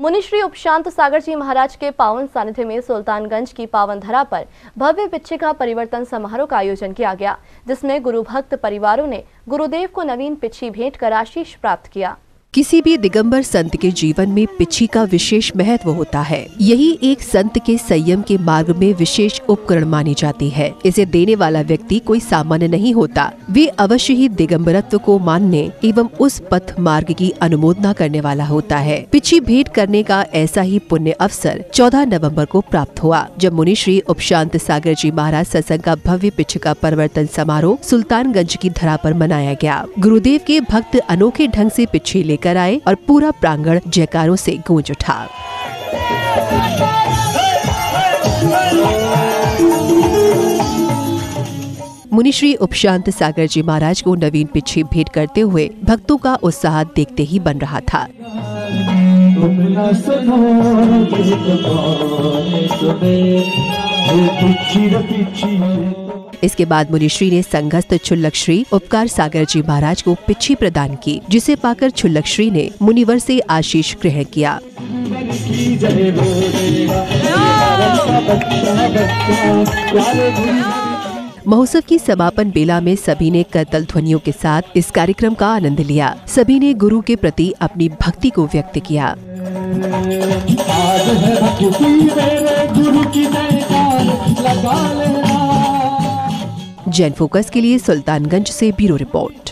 मुनिश्री उपशांत सागर जी महाराज के पावन सानिध्य में सुल्तानगंज की पावन धरा पर भव्य पिच्छिका परिवर्तन समारोह का आयोजन किया गया, जिसमें गुरु भक्त परिवारों ने गुरुदेव को नवीन पिछी भेंट कर आशीष प्राप्त किया। किसी भी दिगंबर संत के जीवन में पिछी का विशेष महत्व होता है। यही एक संत के संयम के मार्ग में विशेष उपकरण मानी जाती है। इसे देने वाला व्यक्ति कोई सामान्य नहीं होता। वे अवश्य ही दिगंबरत्व को मानने एवं उस पथ मार्ग की अनुमोदना करने वाला होता है। पिछी भेंट करने का ऐसा ही पुण्य अवसर चौदह नवंबर को प्राप्त हुआ, जब मुनि श्री उपशांत सागर जी महाराज सत्संग का भव्य पिछका परिवर्तन समारोह सुल्तानगंज की धरा आरोप मनाया गया। गुरुदेव के भक्त अनोखे ढंग से पिछे लेकर आए और पूरा प्रांगण जयकारों से गूंज उठा। मुनिश्री उपशांत सागर जी महाराज को नवीन पिछे भेंट करते हुए भक्तों का उत्साह देखते ही बन रहा था। इसके बाद मुनिश्री ने संघस्थ छुल्लक श्री उपकार सागर जी महाराज को पिछी प्रदान की, जिसे पाकर छुल्लक श्री ने मुनिवर से आशीष ग्रहण किया। महोत्सव की समापन बेला में सभी ने करतल ध्वनियों के साथ इस कार्यक्रम का आनंद लिया। सभी ने गुरु के प्रति अपनी भक्ति को व्यक्त किया। जैन फोकस के लिए सुल्तानगंज से ब्यूरो रिपोर्ट।